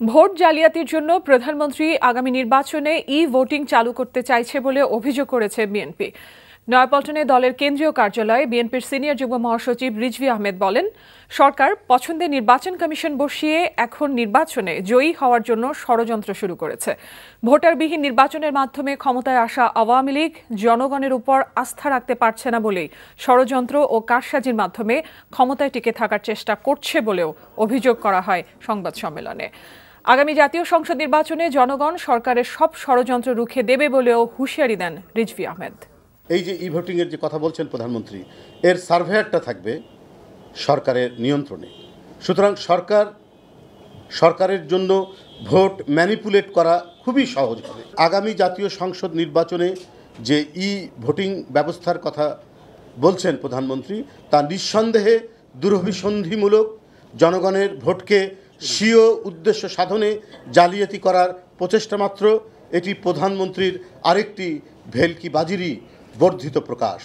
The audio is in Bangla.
ভোট জালিয়াতির জন্য প্রধানমন্ত্রী আগামী নির্বাচনে ই ভোটিং চালু করতে চাইছে বলে অভিযোগ করেছে বিএনপি। নয়াপল্টনে দলের কেন্দ্রীয় কার্যালয়ে বিএনপির সিনিয়র যুগ্ম মহাসচিব রিজভি আহমেদ বলেন, সরকার পছন্দের নির্বাচন কমিশন বসিয়ে এখন নির্বাচনে জয়ী হওয়ার জন্য ষড়যন্ত্র শুরু করেছে। ভোটারবিহীন নির্বাচনের মাধ্যমে ক্ষমতায় আসা আওয়ামী লীগ জনগণের উপর আস্থা রাখতে পারছে না বলেই ষড়যন্ত্র ও কারসাজির মাধ্যমে ক্ষমতায় টিকে থাকার চেষ্টা করছে বলেও অভিযোগ করা হয় সংবাদ সম্মেলনে। আগামী জাতীয় সংসদ নির্বাচনে জনগণ সরকারের সব ষড়যন্ত্র রুখে দেবে বলেও হুঁশিয়ারি দেন রিজভি আহমেদ। এই যে ই ভোটিংয়ের যে কথা বলছেন প্রধানমন্ত্রী, এর সার্ভেয়ারটা থাকবে সরকারের নিয়ন্ত্রণে। সুতরাং সরকার, সরকারের জন্য ভোট ম্যানিপুলেট করা খুবই সহজ হবে। আগামী জাতীয় সংসদ নির্বাচনে যে ই ভোটিং ব্যবস্থার কথা বলছেন প্রধানমন্ত্রী, তা নিঃসন্দেহে দুরভিসন্ধিমূলক জনগণের ভোটকে স্বীয় উদ্দেশ্য সাধনে জালিয়াতি করার প্রচেষ্টা মাত্র এটি প্রধানমন্ত্রীর আরেকটি ভেলকিবাজিরই বর্ধিত প্রকাশ।